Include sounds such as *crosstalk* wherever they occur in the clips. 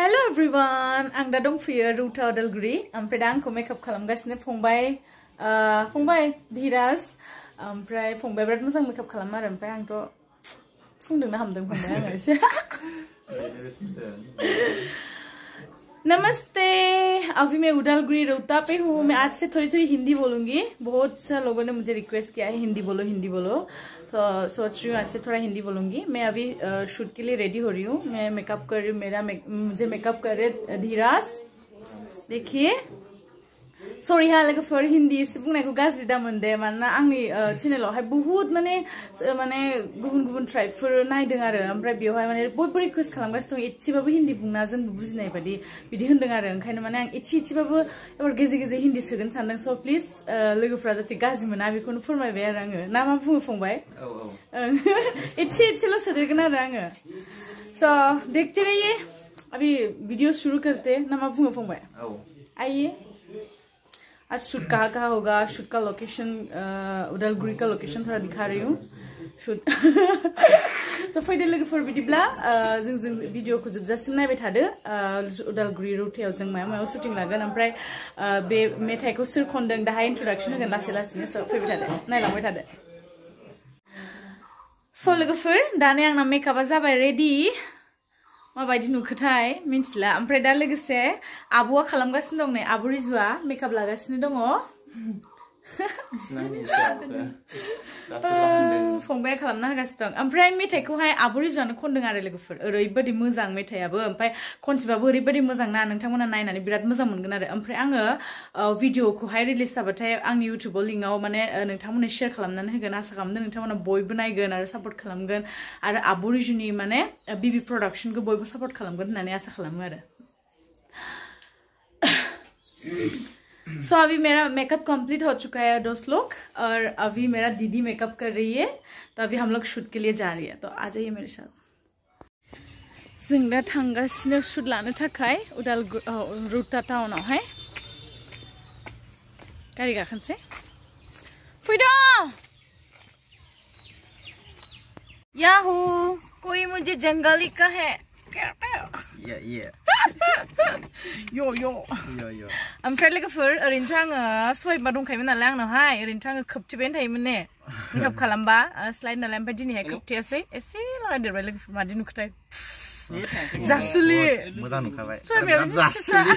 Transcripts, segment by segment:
Hello everyone आं दा दंफैयो रुथा अदालगुरि ओमफ्राय दा आंखौ मेकआप खालामगासिनो फंबाय फंबाय धीराज ओमफ्राय फंबाय बिराद मोजां मेकआप खालामो आरो ओमफ्राय आंथ' फुंदोंनो हामदों फंबाय आङो एसे नमस्ते अभी मैं उदालगुरी रोहता पे हूँ मैं आज से थोड़ी थोड़ी हिंदी बोलूँगी बहुत से लोगों ने मुझे रिक्वेस्ट किया है हिंदी बोलो हिंदी बोलो तो सोच रही हूँ आज से थोड़ा हिंदी बोलूँगी। मैं अभी शूट के लिए रेडी हो रही हूँ। मैं मेकअप कर रही हूँ। मेरा मुझे मेकअप कर रहे धीराज। देखिए। सरि हा लोगोफोर हिंदी बुंनायखौ गाज्रि दा मोनदे मानोना आंनि चेनेलावहाय बुहुत माने माने गुबुन गुबुन ट्राइबफोर नायदों आरो ओमफ्राय बेवहाय माने बयबो रिकुवेस्ट खालामगासिनो दं। एसेबाबो हिंदी बुंना जोंबो बुजिनाय बायदि बिदि होनदों आरो। ओंखायनो माने आं एसे एसेबाबो एबार गेजेर गेजेर हिंदी सोगोन सानदों। स' प्लिज लोगोफ्रा जाहाथे गाज्रि मोना बेखौनो फोरमायबाय आरो आङो। ना मा बुङो फंबाय? एसे *laughs* एसेल' सोदेरगोन आरो आङो। स' देखते रहिए। अभी वीडियो शुरू करते। ना मा बुङो फंबाय? आइए। आज शूट कहाँ कहाँ होगा? शूट का लोकेशन उदालगुरी का लोकेशन थोड़ा दिखा रही हूँ। शूट *laughs* तो फैदो लोगोफोर बिदिब्ला जों जों भिडिअखौ जोबजासिम नायबाय थादो उदालगुरि रुथायाव जों मायाव मायाव शुटिं लागोन ओमफ्राय बे मेथाइखौ सोर खनदों दाहाय इन्ट्रडाक्सन होगोन लासै लासैनो स' फैबाय थादो नायलांबाय थादो स' आंना मेकआपा जाबाय रेडि माबायदि नुखोथाय मिन्थिला ओमफ्राय दा लोगोसे आब'आ खालामगासिनो दं नै आब' रिजुआ मेकआप लागासिनो दङ फंबाया खालामना होगासिनो दं ओमफ्राय मेथाइखौहाय आब' रिजुआनो खनदों आरो लोगोफोर ओरैबायदि मोजां मेथाइयाबो ओमफ्राय खनसेबाबो ओरैबायदि मोजां ना नोंथांमोना नायनानै बिराद मोजां मोनगोन आरो ओमफ्राय आङो भिडिअखौहाय रिलिज जाबाथाय आंनि इउटुबाव लिंकआव माने नोंथांमोननो शेयार खालामनानै होगोन आसा खालामदों नोंथांमोना बयबो नायगोन आरो सापर्ट खालामगोन आरो आब' रिजुनि माने बिबि प्रडाक्सनखौ बयबो सापर्ट खालामगोन होननानै आसा खालामो आरो सो so, अभी मेरा मेकअप कंप्लीट हो चुका है दोस्त लोग और अभी मेरा दीदी मेकअप कर रही है तो अभी हम लोग शूट के लिए जा रही है। तो आ जाइए मेरे साथ। जों दा थांगासिनो शूट लानो थाखाय उदाल रुटा टाउनावहाय गारि गाखोनोसै फैदो याहू कोई मुझे जंगली का है। Yeah, yeah. yo yo Yo, yo. ओमफ्राय लोगोफोर ओरैनोथ' आङो सयबा दंखायोमोन नालाय आंनावहाय ओरैनोथ' आङो खोबथेबायानो थायोमोन ने मेकआप खालामबा स्लाइड नालाय ओमफ्राय दिनैहाय खोबथेयासै एसे लागायदेरबाय लोगोफोर मादि नुखोथाय जासुलि मोजां नुखाबाय सयमायाबो जासुलि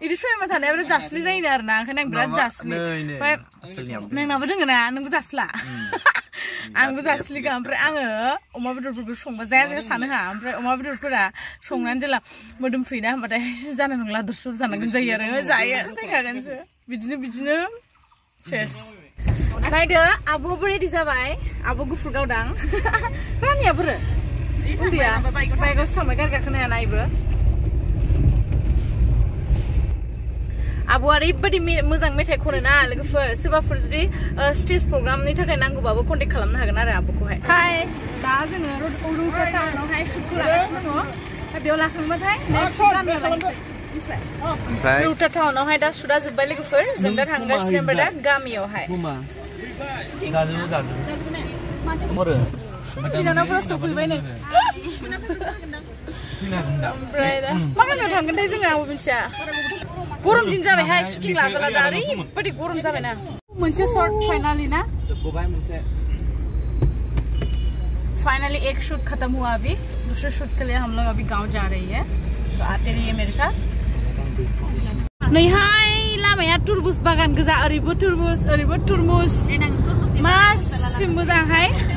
बिदि सयमा थानाया बिराद जासुलि जायोनो आरोना ओंखायनो आं बिराद जासुलि नै, नै. ओमफ्राय आसोलनियाबो नोंनाबो दोङो ना नोंबो जासुला आंबो जासुलिगा ओमफ्राय आङो अमा बेदरफोरखौ संबा जाया जाया सानो हा ओमफ्राय अमा बेदरफोरा संनानै जेला मोदोम फैना होनबाथाय जानाय नंला दरसबाबो जानांगोन जायो आरो जायो थैखागोनसो बिदिनो बिदिनो सेस नायदो आब'आबो रेडि जाबाय आब' गुफुर गावदां रानिया बोरो उन्दैया बाइकआवसो थांबाय गारि गाखोनो हाया नायबो आब'आ ओरैबायदि मोजां मेथाइ खनो ना लोगोफोर सोरबाफोर जुदि स्टेज प्रग्रामनि थाखाय नांगौबाबो कन्टेक्ट खालामनो हागोन आरो आब'खौहाय हाय दा जोङो रुपा टाउनावहाय शुटखौ लागासिनो दङ बेयाव लाखांबाथाय गामियाव लांसै ओमफ्राय रुटा टाउनावहाय दा शुटआ जोब्बाय लोगोफोर जों दा थांगासिनो ओमफ्राय दा गामियावहाय बिनानावफोरा सफैबाय नै ओमफ्राय मा गामियाव थांगोनथाय जोङो? आंबो मिथिया। गरम दिन जाबायहाय शुटिं लाजाला दा ओरैबायदि गरम जाबायना। मोनसे शर्ट फाइनाली ना? फाइनली एक शूट खत्म हुआ अभी। दूसरे शूट के लिए हम लोग अभी गाँव जा रही है। तो आते रहिए मेरे साथ। नैहाय लामाया तुरबुज बागान गोजा ओरैबो तुरबुज ओरैबो तुरमुज मासिम मोजांहाय।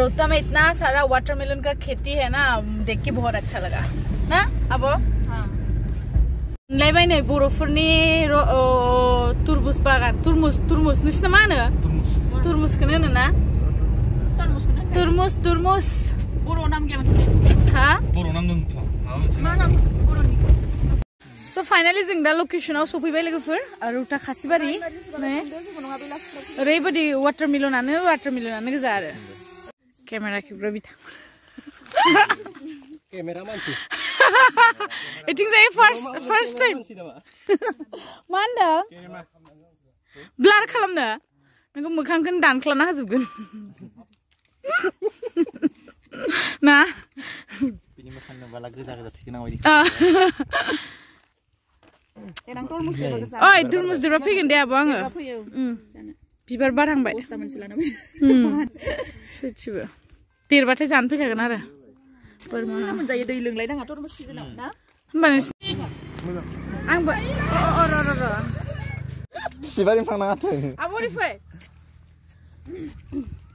रोहता में इतना सारा वाटरमेलन का खेती है ना देख के बहुत अच्छा लगा। ना? अब लायबाय नै बर'फोरनि तुरमुस बागान तुरमुस तुरमुस नोंसिना मा होनो तुरमुसखौनो होनो ना तुरमुस तुरमुस बर' नाम गैयामोन हा? बर' नाम दंथ' मा। नाम बर'नि स' फाइनालि जों दा लकेसनाव सफैबाय लोगोफोर खासिबारि माने ओरैबायदि गोजा आरो केमेरा खेबग्रा बिथां केमेरा मानसि इथिं जायो फार्स्ट फार्स्ट टाइम मा होनदों ब्लार खालामनो नोंखौ मोखांखौनो दानख्लाना होजोबगोन ना बिनि मोखां नुबाला गोजा गोजा थिखोनांगौ बायदि आ, देनां तरमुस देबा गोजा ओइ दुरमुस देरबा फैगोन दे आब' आङो फैयो उम, बिबार बारहांबाय बस्ता मोनसे लाना फैयो सयथिबो देरबाथाय जानो फैखागोन आरो। बोरमा। मोनजायो दै लोंलायनाङा तरमुस सिजोनाव ना होमबा नोंसिनि आंबो अ अ र र र। सिबारिम थांनाङाथ' आब' ओरै फै।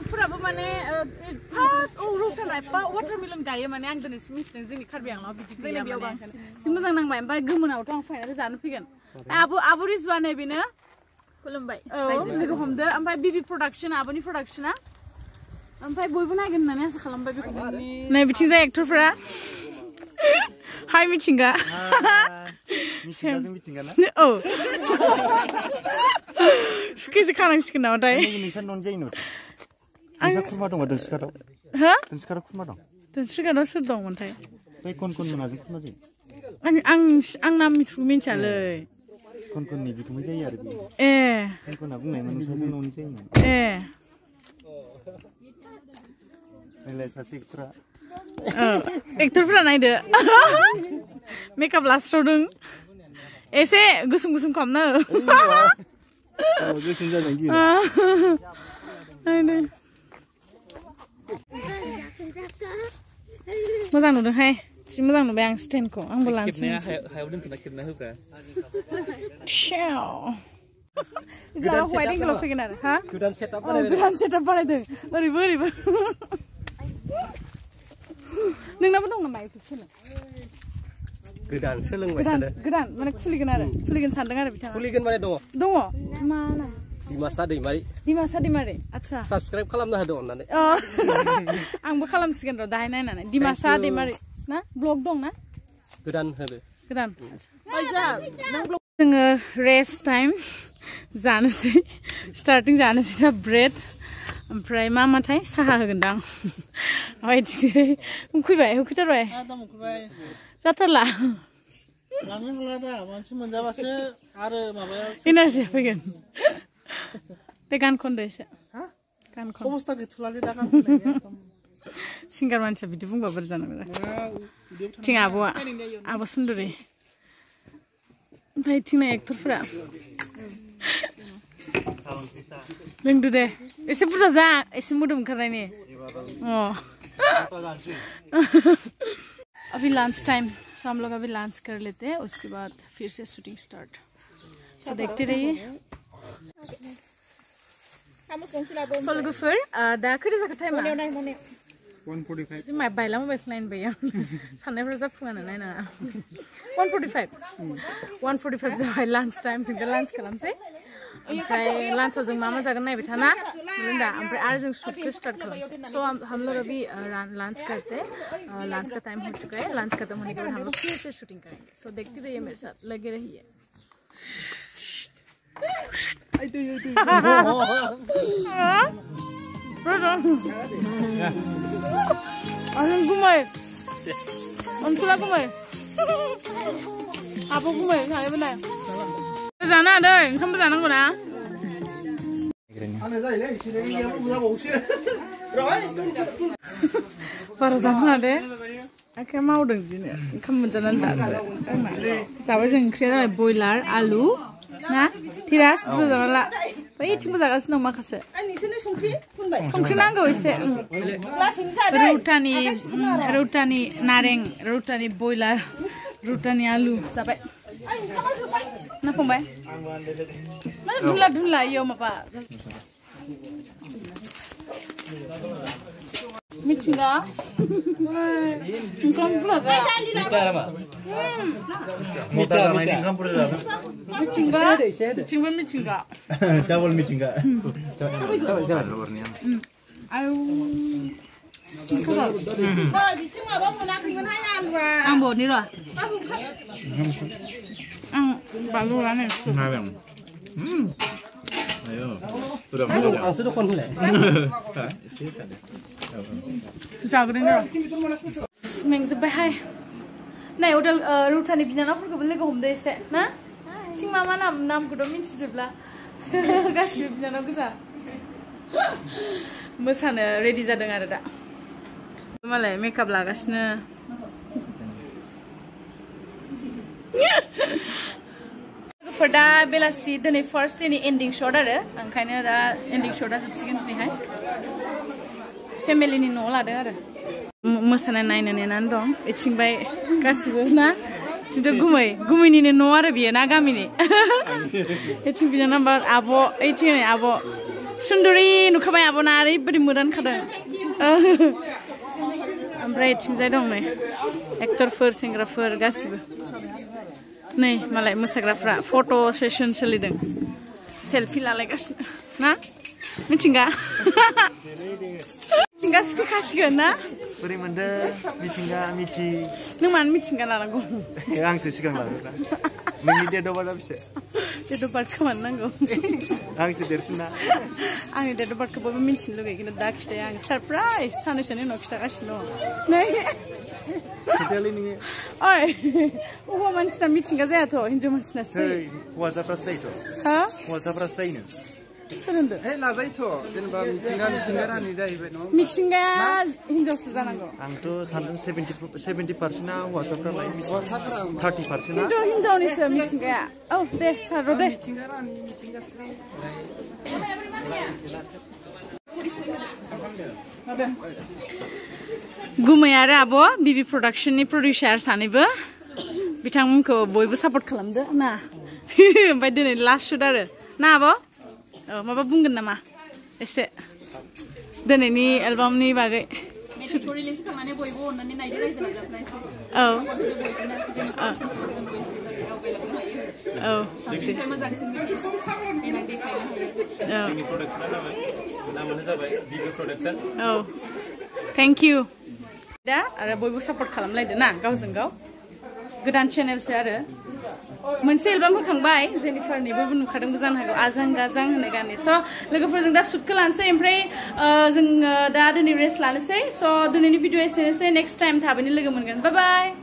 जोंनि बर'फोराबो माने ओ, एफा औ रौताना एफा वाटारमेलन गायो माने आं दिनैसो मिथिदों जोंनि कार्बि आंलाव बिदि गैया बेयाव माने बांसिन। जि मोजां नांबाय ओमफ्राय गोमोनावथ' आं फाइनाल जानो फैगोन आब' आब' रिजवान नै बेनो खुलुमबाय औ लोगो हमदो ओमफ्राय बिबि प्रडाक्सन आब'नि प्रडाक्सना ओमफ्राय बयबो नायगोन होननानै आसा खालामबाय बेखौ नै बिथिंजाय एक्टरफोरा हाय मिथिंगा मिथिंगाजों मिथिंगा ना औ सुखेसो खानांसिगोन नामाथाय नोंसा न'नि जायो नुथ नोंसा खुरमा दङ दोनसिखाराव हो दोनसिखाराव खुरमा दं दोनस्रिगादाव सोर दंमोनथाय बै कन कन मोनाजों खुरमा जायो आं आं आं नाम मिथियालै कन कननि बिगुमै जायो आरो बियो ए कन कना बुंनायमोन नोंसाजों न'नि जायोमोन ए नैलाय सासे एक्टरा औ एक्टरफोरा नायदो मेकआप लास्रावदों एसे गोसोम गोसोम खालामनो गोसोम जादों मोजां नुदोंहाय जि मोजां नुबाय आं स्टेन्डखौ आंबो लानोसै खेबनाया हायाव हायाव दोनथ'ना खेबना होब्रा गोदान हवाइट एंगलाव फैगोन आरो हा गोदान सेटआप औ गोदान सेटआप बानायदों ओरैबो ओरैबो नोंनाबो दं नामा इउटुब चेनेल गोदान सोलोंबाय गोदान थादो गोदान माने खुलिगोन आरो खुलिगोन सानदों आरो बिथाङा खुलिगोन माने दङ दङ मा नाम दिमासा दैमारि दिमासा दिमारि आदसा साबसक्राइब खालामना होदो अननानै अ आंबो खालामसिगोन र' दाहाय नायनानै दिमासा Thank you. दैमारि ना ब्लग दं ना गोदान होदो गोदान ओइ जा नों ब्लग जोङो रेस्ट टाइम जानोसै स्टार्टिं जानोसै दा ब्रेड ओमफ्राय मा माथाय साहा होगोनदां माबायदि उखैबाय उखैथारबाय जाथारला लांनो हाला दा मानसि मोनजाबासो आरो माबाया एनार्जिया फैगोन दे गान खनदो एसे हा? गान खन अबस्था गैथ'लालै दा गान सिंगार मानसिया बिदि बुंबा बोरै जानांगौ थिं आब'आ आब' सुन्दुरि ओमफ्राय थिंना एक्टरफोरा लोंदो दे एसे बुरजा जा एसे मोदोम ओंखारनायनि अ अभी लंच टाइम सो हम लोग अभी लंच कर लेते हैं उसके बाद फिर से शूटिंग स्टार्ट तो देखते रहिए सामस गंसे लाबो स' लोगोफोर दा खैथा जाखो टाइमा मनायाव नाय जों बायला बायो साननायफ्रा जाफुङानो जाबाय लान्च टाइम जों दा लान्च खालामसै ओमफ्राय लान्चआव जों मा मा जागोन नायबाय थाना दा ओमफ्राय आरो जों शूटखौ स्टार्ट खालामसै सो हम हम लोग अभी लंच करते लंच का टाइम हो चुका है लंच खत्म होने के बाद हम लोग फिर से शूटिंग करेंगे सो देखते रहिए मेरे साथ लगे रहिए Anh cũng mày Ông xưa cũng mày À bố cũng mày bên này Bây giờ nào đây Không bây giờ nó còn á Vào rằng là đấy Cái mau đừng gì nữa Không mình cho nên đã Chào bây giờ kia là boiler alu Nè जागासिनो दं माखासे आं नोंसोरनो संख्रि फुनबाय संख्रि नांगौ एसे लासैनो जादों रौतानि रौतानि नारें रौतानि बयलार रौतानि आलु जाबाय ना फंबाय माने धुला धुला इयो माबा మిక్సిందా double mixing Ambo ni lo. Ang balu lah ni. Hmm. Ayo. Sudah. Ang sudah kon hule. Ha, isi. जाग्रोनो र' मेंजोब्बायहाय नाय अदाल रुटानि बिनानावफोरखौबो लोगो हमदो ना? थिं मा मा नाम नामखौथ' मिथिजोबला *laughs* गासिबो बिनानाव गोजा। *laughs* मोसानो दा। मालाय मेकआप लागासिनो। लोगोफोर, दा बेलासि दिनै फार्स्ट शट आरो। ओंखायनो दा एन्डिं शटआ फेमिलिनि न'आव लादों आरो म- मोसानाय नायनो नेनानै दं इथिंबाय गासिबो ना खिन्थु गुमै गुमैनिनो न' आरो बियो ना गामिनि *laughs* इथिं बिना नाम्बार आब' ओइथिं नै आब' सुन्दरि नुखाबाय आब'ना ओरैबायदि मोदानखादों *laughs* ओमफ्राय इथिंजाय दं नै एक्टरफोर सेंग्राफोर गासिबो नै मालाय मोसाग्राफ्रा फट' सेसन सोलिदों सेल्फि लालायगासिनो ना मिथिंगा *laughs* singgah suka kasih gana? Beri menda mi singgah mi di. Numan mi sih singgah lah eh, kan, mimi dia sih ya? dia dobat ke mana nanggung yang sih dari sana ah, yang ke bawah mimi sih lu kayak gini dak ya. surprise! Sana sih nah, iya. nih kita nih kita lihat ini oi. Uhu sih mi singgah zaya tuh hindu mana sih? Hey kuasa prasaito ha kuasa होनदो हे लाजायोथ' जेनेबा मिथिंगा मिथिंगा रानि जाहैबाय नङा मिथिंगाया हिन्जावसो जानांगौ आंथ' सानदों सेभेन्टि सेभेन्टि पार्सेन्टआ हौवासाफ्रा लायो थार्टि पार्सेन्टआ खिन्थु हिन्जावनिसो मिथिंगाया औ दे सार दे मिथिंगा रानि मिथिंगासो गुमै आरो आब' बिबि प्रडाक्सननि प्रडिउसार सानैबो बिथांमोनखौ बयबो सापर्ट खालामदो ना ओमफ्राय दिनै लास्ट शुट आरो ना आब' औ माबा बुंगोन नामा एसे दिनैनि एलबामनि बागै मेथाइखौ रिलिज खालामनानै बयबो अननानै नायदो रायजो राजाफ्रा एसे औ बयबो जोंबो एसे आवगायलांनो हायो औ साबसिननिफ्राय मोजांसिन मेथाइ देनां देखायनो हायो औ औ थेंक इउ दा आरो बयबो सापर्ट खालामलायदो ना गावजों गाव गोदान चेनेलसो आरो मोनसे एलबाम होखांबाय जेनिफारनिबो नुखादोंबो जानो हागौ आजां गाजां होननाय गाननि स' लोगोफोरजों दा सुटखौ लानोसै ओमफ्राय जोङो दा दिनै रेस्ट लानोसै स' दिनैनि भिडिअ एसेनोसै नेक्स्ट टाइम थाबैनो लोगो मोनगोन। Bye bye